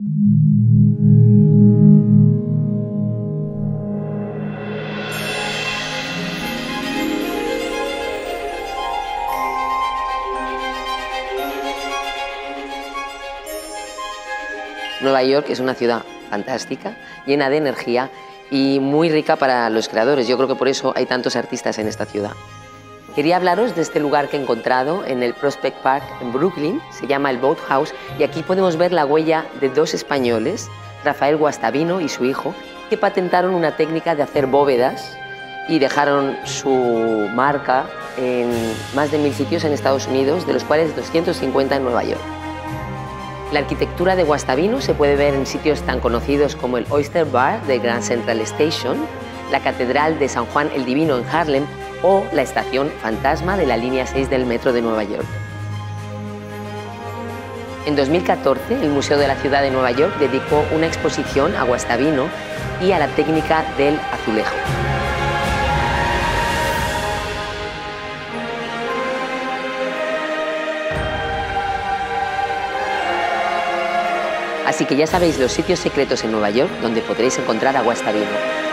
Nueva York es una ciudad fantástica, llena de energía y muy rica para los creadores. Yo creo que por eso hay tantos artistas en esta ciudad. Quería hablaros de este lugar que he encontrado en el Prospect Park en Brooklyn, se llama el Boat House, y aquí podemos ver la huella de dos españoles, Rafael Guastavino y su hijo, que patentaron una técnica de hacer bóvedas y dejaron su marca en más de mil sitios en Estados Unidos, de los cuales 250 en Nueva York. La arquitectura de Guastavino se puede ver en sitios tan conocidos como el Oyster Bar de Grand Central Station, la Catedral de San Juan el Divino en Harlem o la estación Fantasma de la línea 6 del Metro de Nueva York. En 2014, el Museo de la Ciudad de Nueva York dedicó una exposición a Guastavino y a la técnica del azulejo. Así que ya sabéis los sitios secretos en Nueva York donde podréis encontrar a Guastavino.